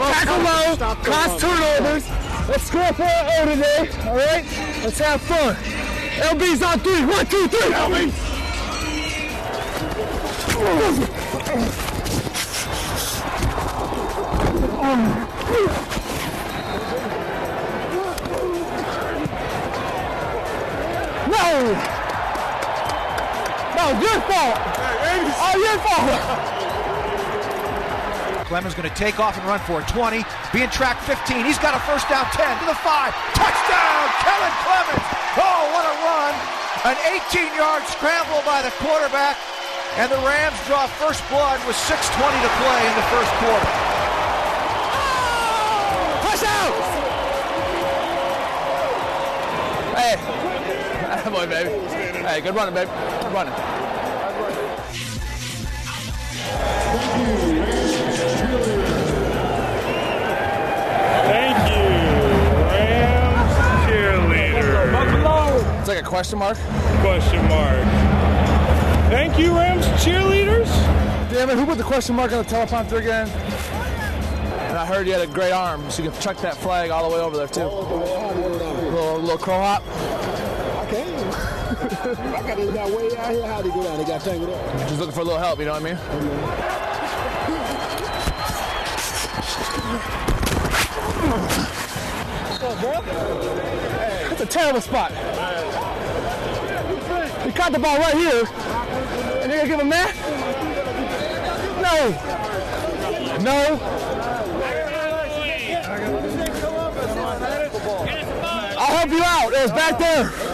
Tackle low, cause turnovers. Let's score for our O today, all right? Let's have fun. LB's on three. One, two, three. LB. No! No, your fault! Oh, your fault! Clemens going to take off and run for it. 20, being tracked 15. He's got a first down 10 to the 5. Touchdown, Kellen Clemens. Oh, what a run. An 18-yard scramble by the quarterback. And the Rams draw first blood with 6.20 to play in the first quarter. Boy, baby. Hey, good running, baby. Good running. Thank you, Rams cheerleader. It's like a question mark. Question mark. Thank you, Rams cheerleaders. Damn it, who put the question mark on the teleprompter again? And I heard you had a great arm, so you can chuck that flag all the way over there, too. Little, little crow hop. I got this guy way out here. How'd he go down? He got tangled up. Just looking for a little help, you know what I mean? What's up, bro? That's a terrible spot. He caught the ball right here. And you're gonna give him that? No. No. I'll help you out. It was back there.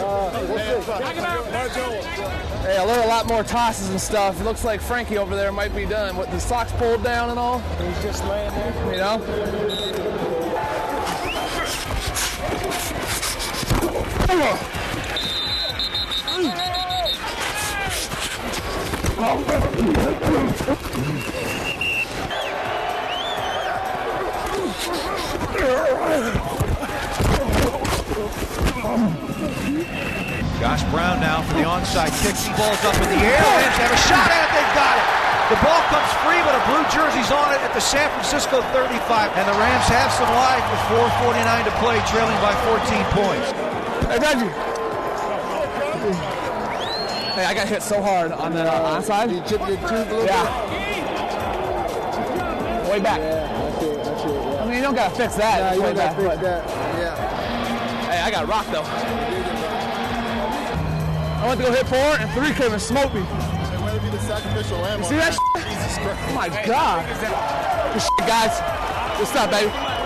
Hey, I learned a lot more tosses and stuff. It looks like Frankie over there might be done with the socks pulled down and all. He's just laying there. You know? Josh Brown now for the onside kick. He balls up in the air. Rams have a shot at it. They've got it. The ball comes free, but a blue jersey's on it at the San Francisco 35. And the Rams have some life with 4.49 to play, trailing by 14 points. Hey, Reggie. Hey, I got hit so hard on the uh, onside. You chipped your tooth a little Yeah. Way back. Yeah, that's it. That's it. Yeah. I mean, you don't gotta fix that. Nah, you don't got to fix that. Yeah. Hey, I got rocked though. I went to go hit four and three came and smoked me. And whether it be the sacrificial lamb See that? Jesus Christ. Oh my god. Good shit, guys. What's up, baby?